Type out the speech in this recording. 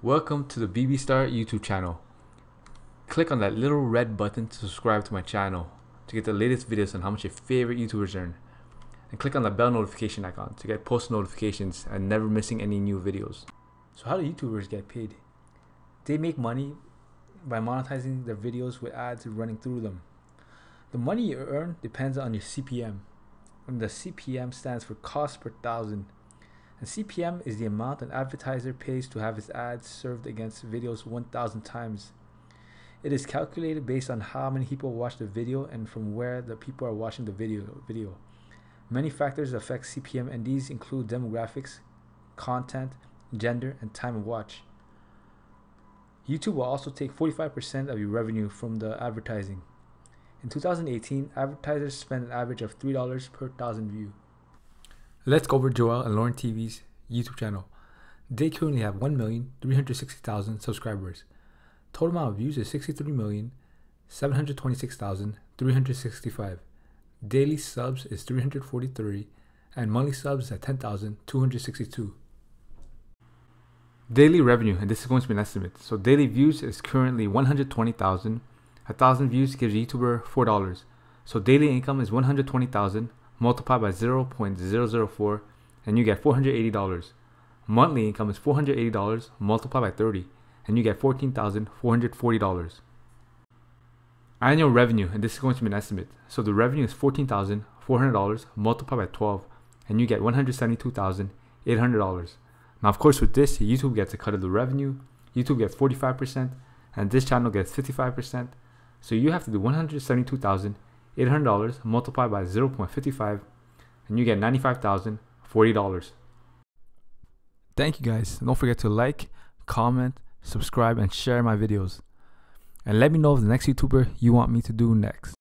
Welcome to the BB Star YouTube channel. Click on that little red button to subscribe to my channel to get the latest videos on how much your favorite YouTubers earn. And click on the bell notification icon to get post notifications and never missing any new videos. So how do YouTubers get paid? They make money by monetizing their videos with ads running through them. The money you earn depends on your CPM. And the CPM stands for cost per thousand and CPM is the amount an advertiser pays to have his ads served against videos 1000 times. It is calculated based on how many people watch the video and from where the people are watching the video. video. Many factors affect CPM and these include demographics, content, gender, and time of watch. YouTube will also take 45% of your revenue from the advertising. In 2018, advertisers spent an average of $3 per thousand view. Let's go over Joel and Lauren TV's YouTube channel. They currently have 1,360,000 subscribers. Total amount of views is 63,726,365. Daily subs is 343 and monthly subs at 10,262. Daily revenue, and this is going to be an estimate. So daily views is currently 120,000. A thousand views gives YouTuber four dollars. So daily income is 120,000 multiply by 0.004 and you get $480. Monthly income is $480 multiply by 30 and you get $14,440. Annual revenue, and this is going to be an estimate. So the revenue is $14,400 multiplied by 12 and you get $172,800. Now, of course, with this, YouTube gets a cut of the revenue, YouTube gets 45%, and this channel gets 55%. So you have to do 172,000 $800 multiplied by 0.55 and you get $95,040. Thank you guys. Don't forget to like, comment, subscribe, and share my videos. And let me know if the next YouTuber you want me to do next.